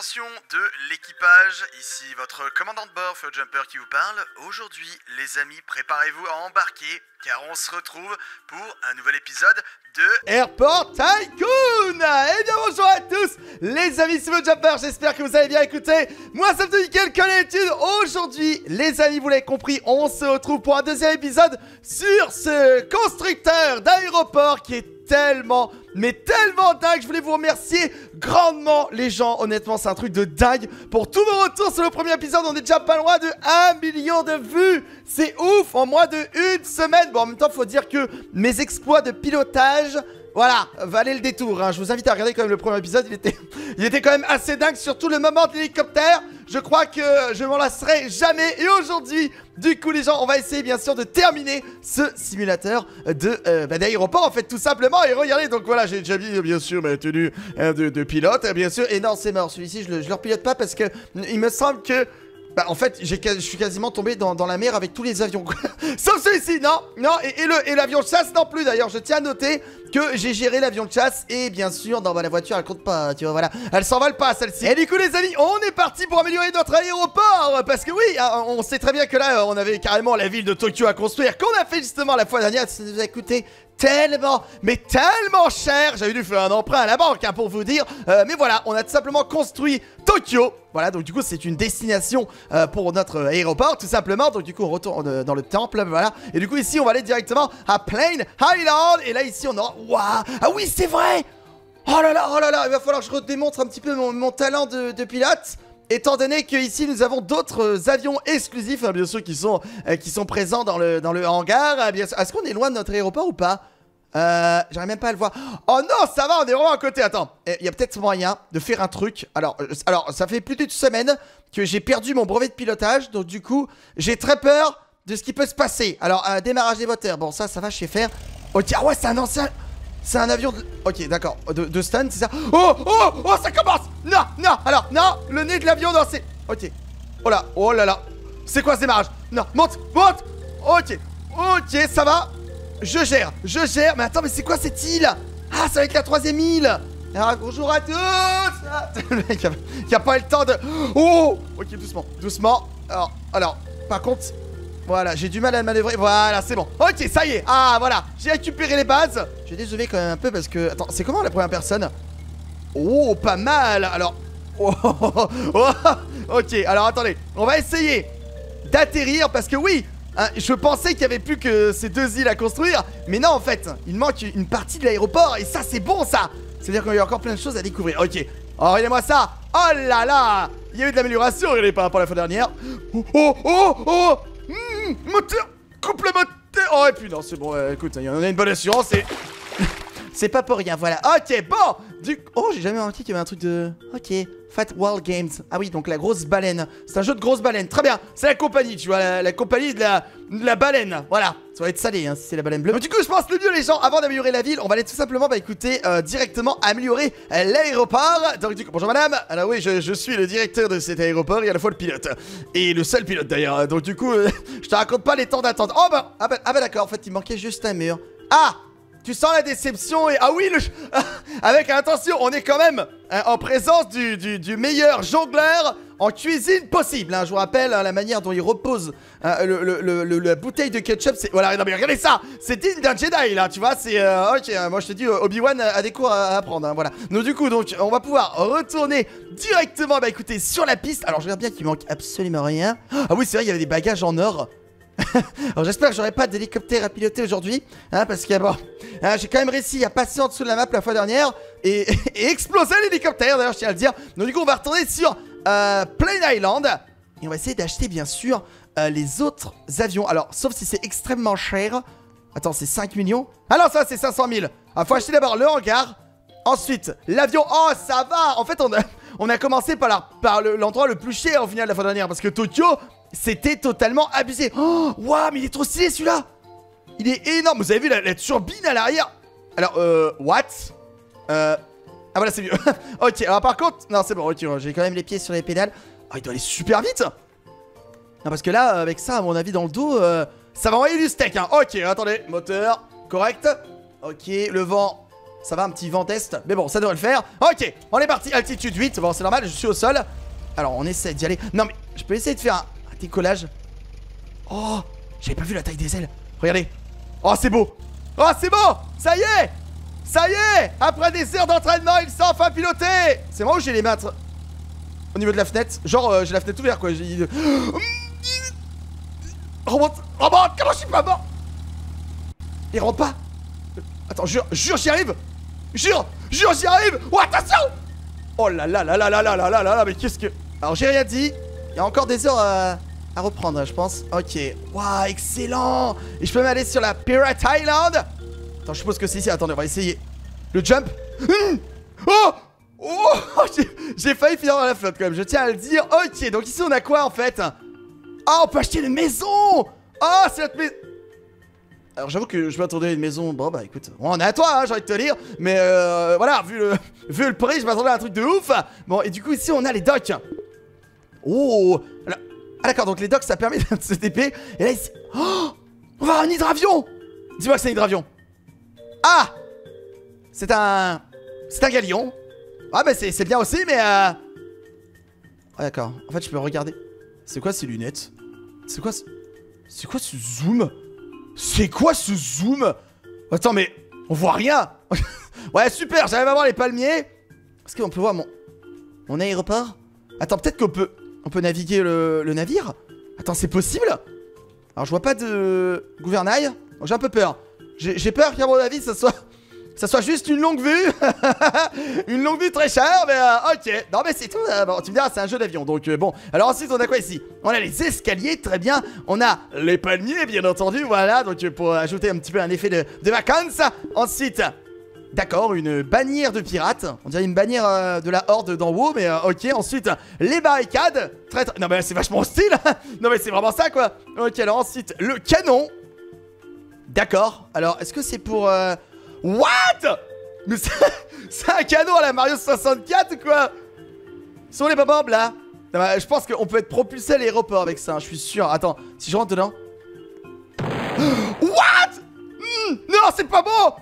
de l'équipage, ici votre commandant de bord, Feu Jumper qui vous parle. Aujourd'hui, les amis, préparez-vous à embarquer, car on se retrouve pour un nouvel épisode de Airport Tycoon Eh bien bonjour à tous les amis, c'est Jumper, j'espère que vous allez bien écouter. Moi c'est de nickel comme d'habitude. Aujourd'hui, les amis, vous l'avez compris, on se retrouve pour un deuxième épisode sur ce constructeur d'aéroport qui est tellement, mais tellement dingue. Je voulais vous remercier grandement, les gens. Honnêtement, c'est un truc de dingue. Pour tous vos retours sur le premier épisode, on est déjà pas loin de 1 million de vues. C'est ouf en moins de une semaine. Bon, en même temps, faut dire que mes exploits de pilotage. Voilà, valait le détour. Hein. Je vous invite à regarder quand même le premier épisode. Il était, quand même assez dingue, surtout le moment de l'hélicoptère. Je crois que je m'en lasserai jamais. Et aujourd'hui, du coup, les gens, on va essayer bien sûr de terminer ce simulateur de euh, bah, en fait, tout simplement. Et regardez, donc voilà, j'ai déjà mis bien sûr ma tenue hein, de, pilote, bien sûr. Et non, c'est mort. Celui-ci, je, le, je le repilote pas parce que il me semble que bah en fait, je suis quasiment tombé dans, la mer avec tous les avions. Sauf celui-ci, non, non, et, et l'avion de chasse non plus d'ailleurs. Je tiens à noter que j'ai géré l'avion de chasse et bien sûr, dans bah, la voiture, elle compte pas, tu vois, voilà. Elle s'envole pas celle-ci. Et du coup, les amis, on est parti pour améliorer notre aéroport. Parce que oui, hein, on sait très bien que là, on avait carrément la ville de Tokyo à construire, qu'on a fait justement la fois dernière. Ça nous a coûté tellement, mais tellement cher. J'avais dû faire un emprunt à la banque hein, pour vous dire. Euh, mais voilà, on a tout simplement construit Tokyo. Voilà, donc du coup, c'est une destination euh, pour notre aéroport, tout simplement. Donc du coup, on retourne euh, dans le temple, voilà. Et du coup, ici, on va aller directement à Plain Highland. Et là, ici, on aura... Waouh Ah oui, c'est vrai Oh là là, oh là là, il va falloir que je redémontre un petit peu mon, talent de, pilote étant donné qu'ici nous avons d'autres avions exclusifs, hein, bien sûr, qui sont, qui sont présents dans le, dans le hangar. Est-ce qu'on est loin de notre aéroport ou pas? Euh, j'arrive même pas à le voir. Oh non, ça va, on est vraiment à côté. Attends, il y a peut-être moyen de faire un truc. Alors, euh, alors, ça fait plus d'une semaine que j'ai perdu mon brevet de pilotage. Donc, du coup, j'ai très peur de ce qui peut se passer. Alors, euh, démarrage des moteurs. Bon, ça, ça va, je sais faire. Ok, ah ouais, c'est un ancien. C'est un avion de... Ok, d'accord. De, stun, c'est ça. Oh, oh, oh, ça commence Non, non, alors, non, le nez de l'avion, non, c'est... Ok. Oh là, oh là là. C'est quoi ce démarrage? Non, monte, monte Ok, ok, ça va je gère, je gère. Mais attends, mais c'est quoi cette île? Ah, ça va être la troisième île. Alors, bonjour à tous Le mec, il a pas le temps de... Oh Ok, doucement, doucement. Alors, alors, par contre... Voilà, j'ai du mal à manœuvrer. Voilà, c'est bon. Ok, ça y est. Ah, voilà. J'ai récupéré les bases. J'ai désolé quand même un peu parce que... Attends, c'est comment la première personne? Oh, pas mal. Alors... Oh, oh, oh, ok, alors attendez. On va essayer d'atterrir parce que oui, Hein, je pensais qu'il y avait plus que ces deux îles à construire, mais non en fait, il manque une partie de l'aéroport et ça c'est bon ça C'est-à-dire qu'il y a encore plein de choses à découvrir. Ok, oh, regardez-moi ça Oh là là Il y a eu de l'amélioration, regardez par rapport à la fois dernière. Oh oh oh oh Moteur Couple moteur Oh et puis non, c'est bon, écoute, il y en a une bonne assurance et... c'est pas pour rien, voilà. Ok, bon du... Oh, j'ai jamais remarqué qu'il y avait un truc de... Ok. Fat World Games. Ah oui, donc la grosse baleine. C'est un jeu de grosse baleine. Très bien. C'est la compagnie, tu vois. La, compagnie de la, baleine. Voilà. Ça va être salé, hein, si c'est la baleine bleue. du coup, je pense le mieux, les gens, avant d'améliorer la ville, on va aller tout simplement, bah écoutez, euh, directement améliorer euh, l'aéroport. Donc, du coup, bonjour madame. Alors, oui, je, suis le directeur de cet aéroport et à la fois le pilote. Et le seul pilote d'ailleurs. Donc, du coup, je te raconte pas les temps d'attente. Oh, bah, ah bah, ah bah d'accord. En fait, il manquait juste un mur. Ah tu sens la déception et... Ah oui, le... avec attention, on est quand même hein, en présence du, du, meilleur jongleur en cuisine possible. Hein. Je vous rappelle hein, la manière dont il repose le, la bouteille de ketchup. Voilà, regardez ça, c'est digne d'un Jedi là, tu vois. C'est euh, ok. moi je te dis, Obi Wan a des cours à apprendre. voilà. Donc du coup, donc on va pouvoir retourner directement. Bah écoutez, sur la piste. Alors je regarde bien qu'il manque absolument rien. Ah oui, c'est vrai, il y avait des bagages en or. Alors j'espère que j'aurai pas d'hélicoptère à piloter aujourd'hui, hein, parce que bon, hein, j'ai quand même réussi à passer en dessous de la map la fois dernière et, exploser l'hélicoptère, d'ailleurs je tiens à le dire. Donc du coup on va retourner sur euh, Plain Island et on va essayer d'acheter bien sûr euh, les autres avions. Alors sauf si c'est extrêmement cher. Attends, c'est 5 millions? Ah non, ça c'est 500 000. Ah, faut acheter d'abord le hangar. Ensuite, l'avion. Oh, ça va En fait, on a, commencé par l'endroit le, le plus cher au final la fois dernière. Parce que Tokyo, c'était totalement abusé. Oh, waouh, mais il est trop stylé celui-là. Il est énorme. Vous avez vu la, turbine à l'arrière Alors, euh, what? Euh... Ah voilà, c'est mieux. ok, alors par contre... Non, c'est bon, ok, j'ai quand même les pieds sur les pédales. Oh, il doit aller super vite Non, parce que là, avec ça, à mon avis, dans le dos, euh, ça va envoyer du steak, hein. Ok, attendez, moteur, correct. Ok, le vent, Ça va, un petit vent test. Mais bon, ça devrait le faire. Ok, on est parti. Altitude 8. Bon, c'est normal, je suis au sol. Alors, on essaie d'y aller. Non, mais je peux essayer de faire un, Oh, j'avais pas vu la taille des ailes. Regardez. Oh, c'est beau. Oh, c'est beau. Ça y est. Ça y est. Après des heures d'entraînement, il s'est enfin piloté. C'est moi où j'ai les mains au niveau de la fenêtre. Genre, euh, j'ai la fenêtre ouverte, quoi. J'ai- Remonte, remonte. Comment je suis pas mort? Il rentre pas. Attends, jure, jure, j'y arrive. Jure, jure, j'y arrive. Oh, attention. Oh là là là là là là là là là là, mais qu'est-ce que... Alors, j'ai rien dit. Il y a encore des heures à, à reprendre, je pense. Ok. Waouh, excellent. Et je peux m'aller sur la Pirate Island. Attends, je suppose que c'est ici. Attendez, on va essayer. Le jump. Hum. Oh Oh j'ai- failli finir dans la flotte quand même, je tiens à le dire. Ok, donc ici on a quoi en fait? Ah, on peut acheter une maison Ah, c'est notre maison alors j'avoue que je m'attendais à une maison, bon bah écoute, on est à toi, hein, j'ai envie de te dire, mais euh, voilà, vu le, vu le prix, je m'attendais à un truc de ouf Bon, et du coup ici on a les docks Oh alors- Ah d'accord, donc les docks ça permet de se TP, et là ici... Oh On va un hydravion Dis-moi que c'est un hydravion Ah! C'est un... C'est un galion. Ah bah c'est c'est bien aussi, mais euh... Ah d'accord, en fait je peux regarder... C'est quoi ces lunettes? C'est quoi ce... C'est quoi ce zoom? C'est quoi ce zoom? Attends, mais on voit rien. Ouais, super, j'arrive à voir les palmiers. Est-ce qu'on peut voir mon, mon aéroport? Attends, peut-être qu'on peut, on peut naviguer le, navire Attends, c'est possible Alors, je vois pas de gouvernail. J'ai un peu peur. J'ai peur qu'à mon avis, ça soit, ça soit juste une longue vue. une longue vue très chère, mais euh, ok. Non, mais c'est tout. euh, tu me diras, c'est un jeu d'avion. Donc, euh, bon. Alors, ensuite, on a quoi ici? On a les escaliers, très bien. On a les palmiers, bien entendu. Voilà. Donc, pour ajouter un petit peu un effet de, de vacances. Ensuite. D'accord, une bannière de pirates. On dirait une bannière euh, de la horde d'en haut, mais euh, ok. Ensuite, les barricades. Non, mais c'est vachement style. non, mais c'est vraiment ça, quoi. Ok, alors ensuite, le canon. D'accord. Alors, est-ce que c'est pour... euh, What? Mais c'est un canon à la Mario 64 ou quoi Sur les bombes là? Je pense qu'on peut être propulsé à l'aéroport avec ça, hein, je suis sûr. Attends, si je rentre dedans... What? Hmm, Non, c'est pas bon.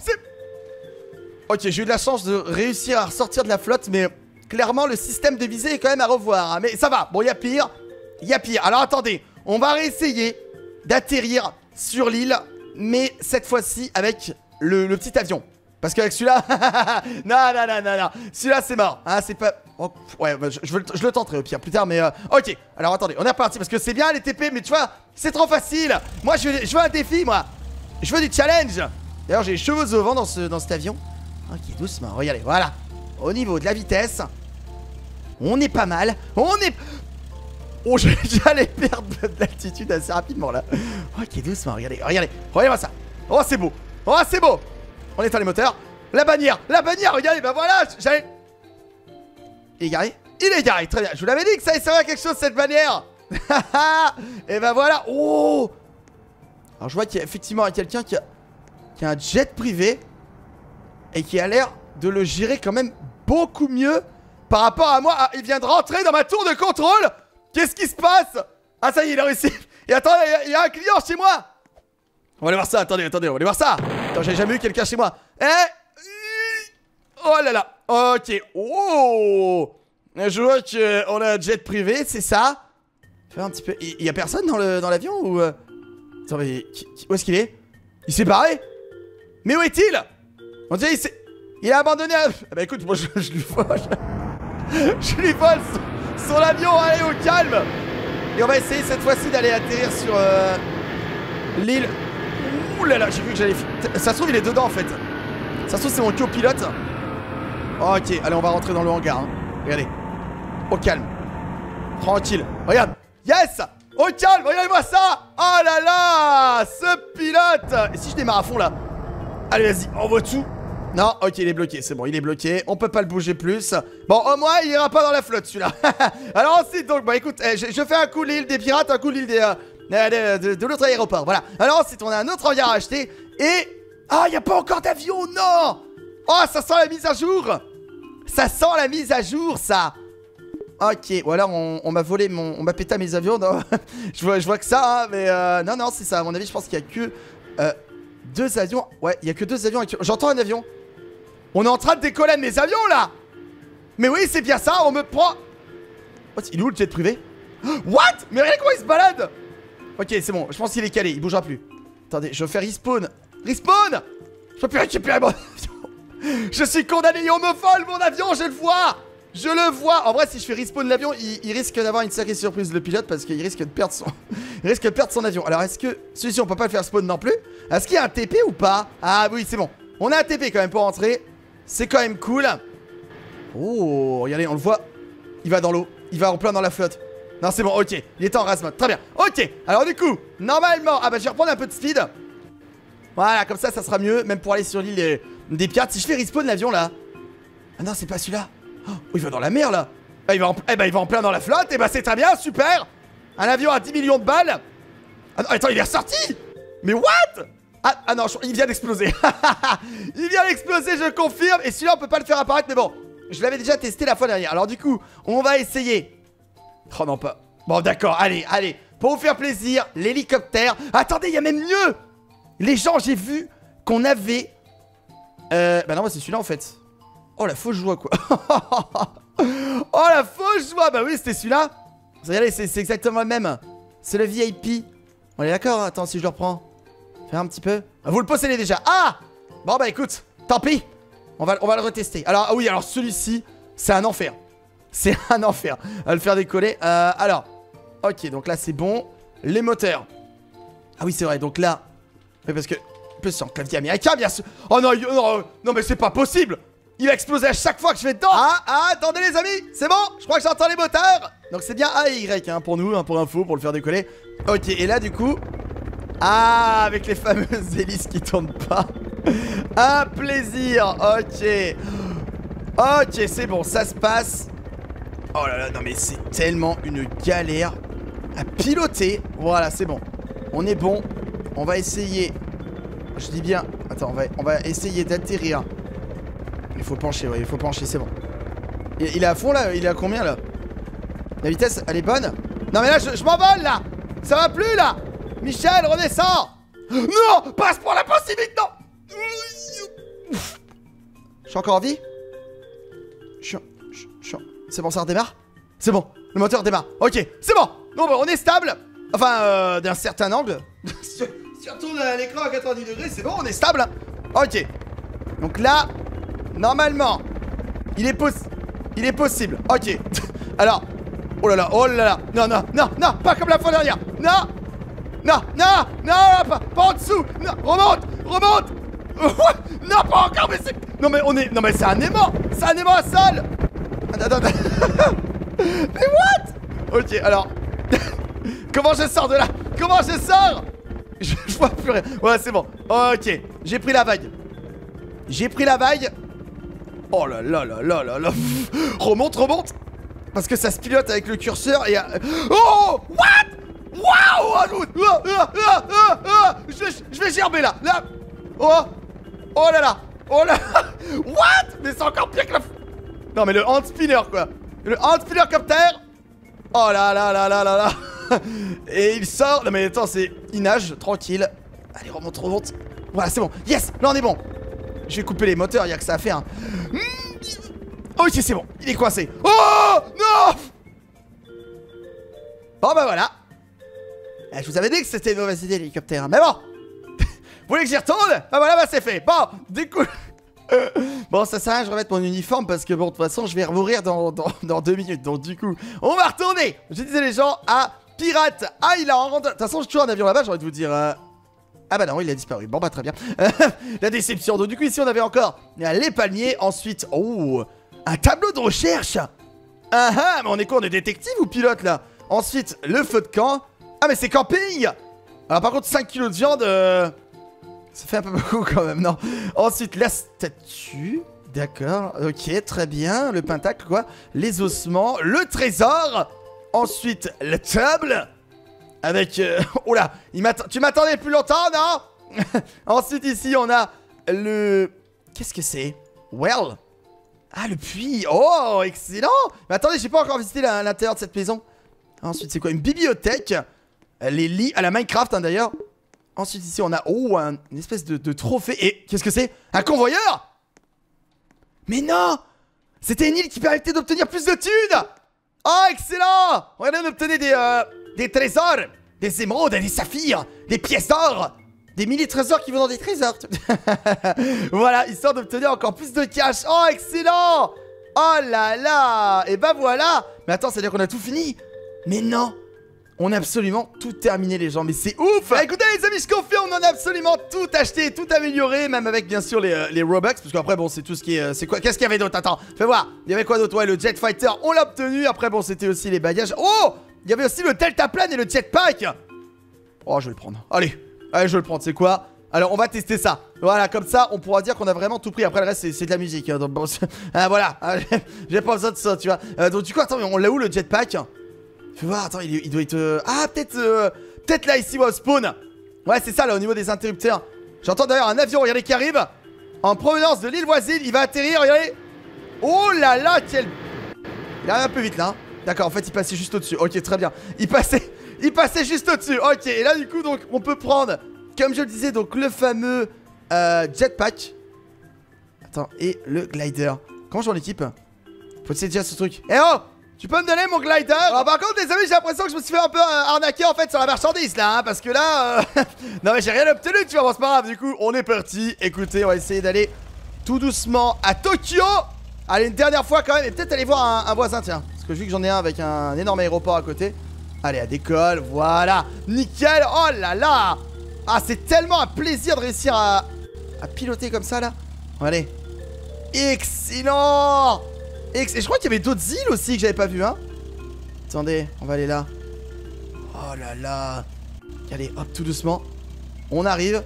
Ok, j'ai eu de la chance de réussir à ressortir de la flotte, mais clairement, le système de visée est quand même à revoir. hein. Mais ça va, bon, il y a pire. Il y a pire. Alors attendez, on va réessayer d'atterrir sur l'île, mais cette fois-ci avec le, petit avion. Parce qu'avec celui-là, non, non, non, non, non, celui-là c'est mort, hein, c'est pas... Oh, ouais, bah, je le tenterai au pire plus tard, mais... euh, ok, alors attendez, on est reparti, parce que c'est bien les TP, mais tu vois, c'est trop facile Moi, je veux, je veux un défi, moi Je veux du challenge D'ailleurs, j'ai les cheveux au vent dans, ce, dans cet avion. Ok, doucement, regardez, voilà. Au niveau de la vitesse, on est pas mal, on est... Oh, j'allais perdre de l'altitude assez rapidement, là. Ok, doucement, regardez, regardez, regardez-moi ça Oh, c'est beau Oh, c'est beau on éteint les moteurs. La bannière, la bannière, regardez, bah voilà, j'allais... Il est garé? Il est garé, très bien. Je vous l'avais dit que ça allait servir à quelque chose cette bannière. Et bah voilà, oh Alors je vois qu'il y a effectivement quelqu'un qui a... qui a un jet privé et qui a l'air de le gérer quand même beaucoup mieux par rapport à moi. Ah, il vient de rentrer dans ma tour de contrôle. Qu'est-ce qui se passe? Ah ça y est, il a réussi. Et attends, il y a- il un client chez moi. On va aller voir ça, attendez, attendez, on va aller voir ça. Attends, j'ai jamais eu quelqu'un chez moi. Eh Oh là là. Ok. Oh. Je vois qu'on a un jet privé, c'est ça? Fais un petit peu... Il y a personne dans le dans l'avion ou... euh Attends, mais... Où est-ce qu'il est? Il s'est barré. Mais où est-il? On dirait il s'est... Il a abandonné un... Ah bah écoute, moi je, lui vole... je lui vole son, son avion, allez au calme. Et on va essayer cette fois-ci d'aller atterrir sur... euh, L'île... Ouh là là, j'ai cru que j'allais... Ça se trouve il est dedans en fait. Ça se trouve c'est mon copilote. Ok, allez on va rentrer dans le hangar hein. Regardez. Au calme. Tranquille. Regarde. Yes! Au calme Regardez-moi ça. Oh là là Ce pilote. Et si je démarre à fond là? Allez vas-y, envoie tout Non, ok, il est bloqué, c'est bon, il est bloqué. On peut pas le bouger plus. Bon, au moins, il ira pas dans la flotte, celui-là. Alors ensuite, donc, bah écoute, eh, je, fais un coup l'île des pirates, un coup l'île des... euh, euh, de, de- l'autre aéroport, voilà. Alors ensuite, on a un autre hangar à acheter. Et... Ah, il a pas encore d'avion, non Oh, ça sent la mise à jour Ça sent la mise à jour, ça Ok, ou alors on, m'a volé mon... On m'a pété à mes avions, non je, vois, je vois que ça, hein, mais... euh, non, non, c'est ça, à mon avis, je pense qu'il y a que... euh, deux avions. Ouais, il y a que deux avions. J'entends un avion. On est en train de décoller de mes avions là. Mais oui, c'est bien ça, on me prend... Oh, il est où le jet privé? What? Mais regardez comment il se balade. Ok, c'est bon, je pense qu'il est calé, il bougera plus. Attendez, je faire respawn. Respawn? Je peux plus récupérer mon avion. Je suis condamné, on me vole mon avion, je le vois. Je le vois. En vrai, si je fais respawn l'avion, il, risque d'avoir une sacrée surprise le pilote parce qu'il risque de perdre son... il risque de perdre son avion. Alors, est-ce que... Celui-ci, on peut pas le faire spawn non plus? Est-ce qu'il y a un TP ou pas? Ah oui, c'est bon. On a un TP quand même pour rentrer. C'est quand même cool. Oh, regardez, on le voit. Il va dans l'eau. Il va en plein dans la flotte. Non, c'est bon, ok. Il est en rasmode. Très bien. Ok. Alors, du coup, normalement. Ah, bah, je vais reprendre un peu de speed. Voilà, comme ça, ça sera mieux. Même pour aller sur l'île des pirates. Si je fais respawn l'avion là. Ah, non, c'est pas celui-là. Oh, il va dans la mer là. Ah, il va en... Eh bah, il va en plein dans la flotte. Et eh bah, c'est très bien. Super. Un avion à 10 millions de balles. Ah, non, attends, il est ressorti. Mais what? Ah, ah non, il vient d'exploser. il vient d'exploser, je confirme. Et celui-là, on peut pas le faire apparaître, mais bon. Je l'avais déjà testé la fois dernière. Alors du coup, on va essayer Oh non, pas. Bon, d'accord, allez, allez. Pour vous faire plaisir, l'hélicoptère. Attendez, il y a même mieux Les gens, j'ai vu qu'on avait. Euh. Bah non, c'est celui-là en fait. Oh, la fausse joie, quoi. oh, la fausse joie. Bah oui, c'était celui-là. Regardez, c'est exactement le même. C'est le VIP. On est d'accord Attends, si je le reprends. Faire un petit peu. Ah, vous le possédez déjà. Ah Bon, bah écoute, tant pis. On va, on va le retester. Alors, ah oui, alors celui-ci, c'est un enfer. C'est un enfer à le faire décoller. Euh, alors, ok, donc là c'est bon. Les moteurs. Ah oui, c'est vrai, donc là. Mais parce que. C'est en clavier américain, bien sûr. Oh non, non, non mais c'est pas possible. Il va exploser à chaque fois que je vais dedans. Ah, ah, attendez les amis, c'est bon. Je crois que j'entends les moteurs. Donc c'est bien A et Y hein, pour nous, hein, pour info, pour le faire décoller. Ok, et là du coup. Ah, avec les fameuses hélices qui tournent pas. Un plaisir, ok. Ok, c'est bon, ça se passe. Oh là là, non mais c'est tellement une galère à piloter. Voilà, c'est bon. On est bon. On va essayer. Je dis bien. Attends, on va, essayer d'atterrir. Il faut pencher, ouais, il faut pencher, c'est bon. Il, est à fond là Il est à combien là? La vitesse, elle est bonne? Non mais là, je, m'envole là Ça va plus là Michel, redescends Non Passe pour la possibilité Non Je suis encore en vie Je suis... C'est bon, ça redémarre? C'est bon, le moteur démarre. Ok, c'est bon Bon, bah, on est stable Enfin, euh, d'un certain angle. si on retourne l'écran à 90 degrés, c'est bon, on est stable Ok. Donc là, normalement, il est possible. Il est possible. Ok. Alors, oh là là, oh là là. Non, non, non, non, pas comme la fois dernière. Non Non, non, non, pas, en dessous. Non, remonte, remonte. non, pas encore, mais c'est... Non, mais on est... Non, mais c'est un aimant C'est un aimant à sol Mais what? Ok, alors... Comment je sors de là? Comment je sors? Je, vois plus rien. Ouais, c'est bon. Ok, j'ai pris la vague. J'ai pris la vague. Oh là là là là là là. remonte, remonte. Parce que ça se pilote avec le curseur et... Oh What? Waouh je, je vais gerber là. Là. Oh. Oh là là. Oh là What? Mais c'est encore pire que la... Non mais le hand spinner quoi. Le hand spinner copter. Oh là là là là là là. Et il sort. Non mais attends c'est Il nage tranquille. Allez remonte remonte. Voilà c'est bon. Yes Là on est bon. Je vais couper les moteurs il y a que ça à faire Ok c'est bon. Il est coincé. Oh Non. Bon bah voilà eh, Je vous avais dit que c'était une mauvaise idée l'hélicoptère hein. Mais bon Vous voulez que j'y retourne? Bah voilà bah c'est fait Bon du coup bon, ça sert à rien, je remettre mon uniforme parce que bon, de toute façon, je vais mourir dans, dans, deux minutes. Donc, du coup, on va retourner, je disais les gens, à Pirate Island. De toute façon, je toujours en avion là-bas, j'ai envie de vous dire. Euh, ah bah non, il a disparu. Bon bah très bien. La déception. Donc du coup ici on avait encore les palmiers. Ensuite, oh, un tableau de recherche. Ah ah, mais on est quoi? On est détective ou pilote là? Ensuite, le feu de camp. Ah mais c'est camping Alors par contre 5 kilos de viande... Euh, ça fait un peu beaucoup quand même, non? Ensuite, la statue. D'accord, ok, très bien. Le pentacle, quoi. Les ossements, le trésor. Ensuite, la table. Avec... Euh, oh là, tu m'attendais plus longtemps, non? Ensuite, ici, on a le... Qu'est-ce que c'est? Well. Ah, le puits. Oh, excellent. Mais attendez, j'ai pas encore visité l'intérieur de cette maison. Ensuite, c'est quoi? Une bibliothèque. Les lits à la Minecraft, hein, d'ailleurs. Ensuite, ici, on a oh, une espèce de, trophée. Et qu'est-ce que c'est? Un convoyeur! Mais non! C'était une île qui permettait d'obtenir plus de thunes! Oh, excellent! Regardez, on obtenait des, euh, des trésors, des émeraudes, des saphirs, des pièces d'or des milliers de trésors qui vont dans des trésors. voilà, histoire d'obtenir encore plus de cash. Oh, excellent! Oh là là! Et bah voilà! Mais attends, c'est-à-dire qu'on a tout fini? Mais non on a absolument tout terminé les gens, mais c'est ouf bah, Écoutez les amis, je confirme, on en a absolument tout acheté, tout amélioré, même avec bien sûr les, euh, les Robux, parce qu'après bon c'est tout ce qui est... Euh, c'est quoi Qu'est-ce qu'il y avait d'autre? Attends, fais voir Il y avait quoi d'autre? Ouais, le Jet Fighter, on l'a obtenu, après bon c'était aussi les bagages... Oh! Il y avait aussi le Delta Plane et le Jetpack! Oh je vais le prendre, allez Allez je vais le prendre, c'est quoi? Alors on va tester ça. Voilà comme ça on pourra dire qu'on a vraiment tout pris. Après le reste c'est de la musique hein, donc, bon, ah, Voilà. J'ai pas besoin de ça tu vois. Euh, Donc du coup attends mais on l'a où le jetpack? Fais voir, attends, il, doit être... Euh, ah, peut-être... Euh, peut-être là, ici, au spawn Ouais, c'est ça, là, au niveau des interrupteurs. J'entends d'ailleurs un avion, regardez, qui arrive. En provenance de l'île voisine, il va atterrir, regardez. Oh là là, quel... Il arrive un peu vite, là. Hein. D'accord, en fait, il passait juste au-dessus. Ok, très bien. Il passait... Il passait juste au-dessus. Ok, et là, du coup, donc, on peut prendre, comme je le disais, donc, le fameux euh, jetpack. Attends, et le glider. Comment je en équipe Faut essayer déjà ce truc. Eh oh tu peux me donner mon glider? Alors par contre les amis j'ai l'impression que je me suis fait un peu euh, arnaquer en fait sur la marchandise là hein, Parce que là euh, Non mais j'ai rien obtenu tu vois bon c'est pas grave du coup on est parti. Écoutez on va essayer d'aller tout doucement à Tokyo. Allez une dernière fois quand même et peut-être aller voir un, voisin tiens Parce que vu que j'en ai un avec un, énorme aéroport à côté Allez à décolle voilà Nickel oh là là. Ah c'est tellement un plaisir de réussir à, à piloter comme ça là. Allez Excellent et je crois qu'il y avait d'autres îles aussi que j'avais pas vu, hein. Attendez, on va aller là. Oh là là. Allez, hop, tout doucement. On arrive.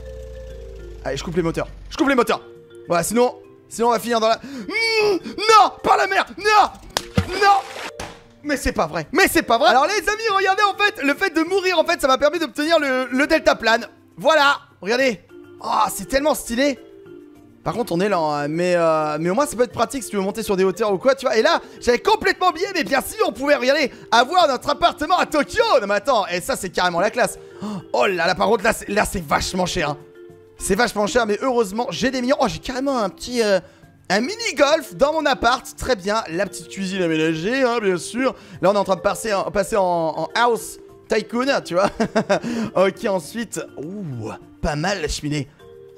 Allez, je coupe les moteurs. Je coupe les moteurs. Voilà, sinon, sinon on va finir dans la... Mmh, non, pas la mer. Non, non. Mais c'est pas vrai. Mais c'est pas vrai. Alors les amis, regardez en fait, le fait de mourir en fait, ça m'a permis d'obtenir le, le delta plane. Voilà. Regardez. Oh, c'est tellement stylé. Par contre, on est lent, hein. mais, euh, mais au moins ça peut être pratique si tu veux monter sur des hauteurs ou quoi, tu vois. Et là, j'avais complètement oublié, mais bien sûr, on pouvait, regarder, avoir notre appartement à Tokyo. Non, mais attends, et ça, c'est carrément la classe. Oh là là, par contre, là, c'est vachement cher. Hein. C'est vachement cher, mais heureusement, j'ai des millions. Oh, j'ai carrément un petit. Euh, un mini-golf dans mon appart, très bien. La petite cuisine aménagée, hein, bien sûr. Là, on est en train de passer, en, en, en house tycoon, tu vois. ok, ensuite. Ouh, pas mal la cheminée.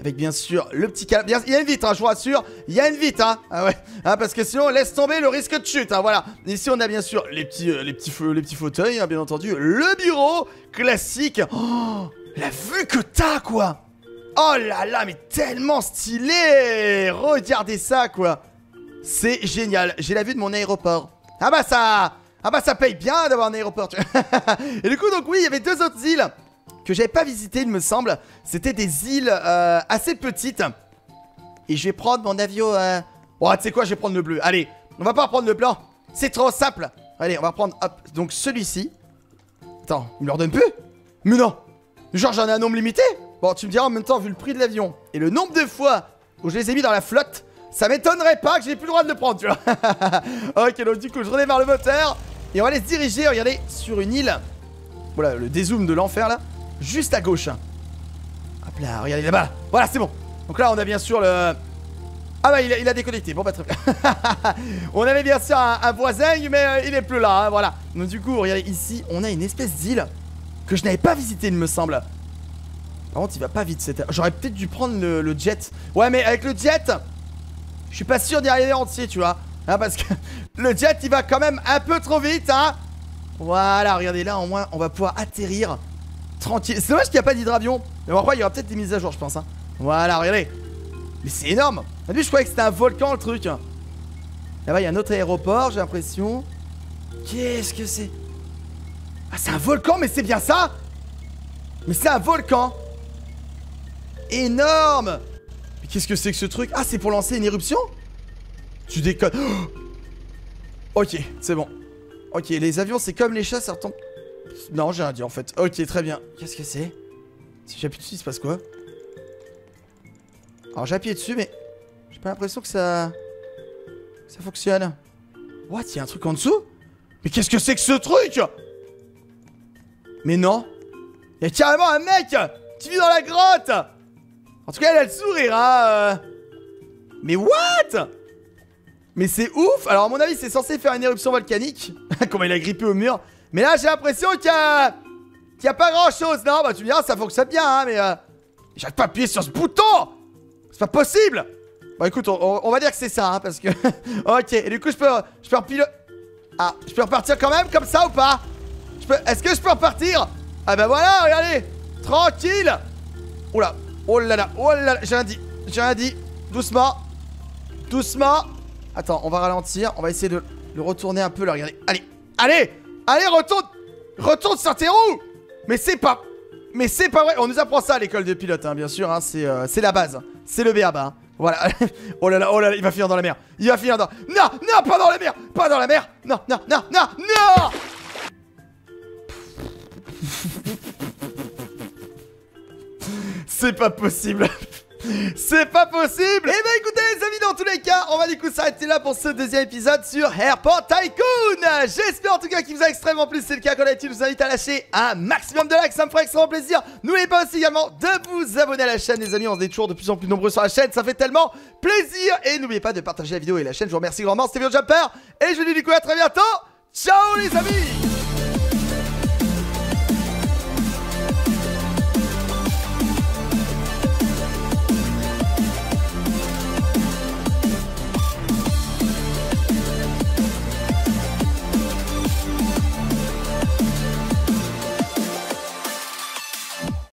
Avec bien sûr le petit câble. Il y a une vitre, hein, je vous rassure. Il y a une vitre, hein. Ah ouais. Hein, parce que sinon, laisse tomber le risque de chute. Hein, voilà. Ici, on a bien sûr les petits, euh, les petits, les petits fauteuils, hein, bien entendu. Le bureau classique. Oh, la vue que t'as, quoi. Oh là là, mais tellement stylé. Regardez ça, quoi. C'est génial. J'ai la vue de mon aéroport. Ah bah ça... Ah bah ça paye bien d'avoir un aéroport. Et du coup, donc oui, il y avait deux autres îles que j'avais pas visité, il me semble. C'était des îles euh, assez petites. Et je vais prendre mon avion. Euh... Oh, tu sais quoi, je vais prendre le bleu. Allez, on va pas prendre le blanc. C'est trop simple. Allez, on va prendre, hop, donc celui-ci. Attends, il me leur donne plus? Mais non Genre, j'en ai un nombre limité? Bon, tu me diras en même temps, vu le prix de l'avion et le nombre de fois où je les ai mis dans la flotte, ça m'étonnerait pas que j'ai plus le droit de le prendre, tu vois. ok, donc du coup, je redémarre le moteur et on va aller se diriger, regardez, sur une île. Voilà, le dézoom de l'enfer là juste à gauche. Hop là, regardez là-bas. Voilà, c'est bon. Donc là, on a bien sûr le... Ah bah, il a, déconnecté. Bon, bah, très bien. on avait bien sûr un, voisin, mais euh, il est plus là. Hein, voilà. Donc du coup, regardez, ici, on a une espèce d'île que je n'avais pas visité, il me semble. Par contre, il va pas vite. J'aurais peut-être dû prendre le, jet. Ouais, mais avec le jet, je suis pas sûr d'y arriver entier, tu vois. Hein, parce que le jet, il va quand même un peu trop vite, hein. Voilà, regardez là, au moins, on va pouvoir atterrir C'est dommage qu'il n'y a pas d'hydravion. Mais il y aura peut-être des mises à jour, je pense. Hein. Voilà, regardez. Mais c'est énorme. Au je croyais que c'était un volcan, le truc. Là-bas, il y a un autre aéroport, j'ai l'impression. Qu'est-ce que c'est? Ah, c'est un volcan, mais c'est bien ça Mais c'est un volcan Énorme Mais qu'est-ce que c'est que ce truc? Ah, c'est pour lancer une éruption? Tu déconnes. ok, c'est bon. Ok, les avions, c'est comme les chats, ça retombe non, j'ai rien dit en fait. Ok, très bien. Qu'est-ce que c'est? Si j'appuie dessus, il se passe quoi? Alors j'ai appuyé dessus, mais j'ai pas l'impression que ça... ça fonctionne. What Il y a un truc en dessous? Mais qu'est-ce que c'est que ce truc? Mais non. Il y a carrément un mec qui vit dans la grotte. En tout cas, elle a le sourire, hein euh. Mais what? Mais c'est ouf. Alors à mon avis c'est censé faire une éruption volcanique. Comment il a grippé au mur? Mais là j'ai l'impression qu'il y a... Qu'il y a pas grand chose Non bah tu me diras ça fonctionne bien hein mais... Euh... J'arrive pas à appuyer sur ce bouton. C'est pas possible. Bon écoute on, va dire que c'est ça hein, parce que... ok. Et du coup je peux... Je peux repiloter... Ah je peux repartir quand même comme ça ou pas? Est-ce que je peux repartir? Ah bah voilà regardez. Tranquille. Oula. Oh là là. Oh là là. J'ai rien dit. J'ai rien dit. Doucement. Doucement. Attends, on va ralentir. On va essayer de le retourner un peu là. Regardez. Allez. Allez Allez, retourne Retourne sur tes roues Mais c'est pas... Mais c'est pas vrai On nous apprend ça à l'école de pilote, hein, bien sûr. Hein, euh, c'est la base. C'est le BABA. Hein. Voilà. oh là là, oh là là, il va finir dans la mer. Il va finir dans... Non Non Pas dans la mer Pas dans la mer Non, non, non, non, non C'est pas possible c'est pas possible. Eh bah écoutez les amis, dans tous les cas, on va du coup s'arrêter là pour ce deuxième épisode sur Airport Tycoon. J'espère en tout cas qu'il vous a extrêmement plu, c'est le cas, qu'on a été, je vous invite à lâcher un maximum de likes, ça me ferait extrêmement plaisir. N'oubliez pas aussi également de vous abonner à la chaîne les amis, on est toujours de plus en plus nombreux sur la chaîne, ça fait tellement plaisir. Et n'oubliez pas de partager la vidéo et la chaîne, je vous remercie grandement, c'était Jumper Et je vous dis du coup à très bientôt. Ciao les amis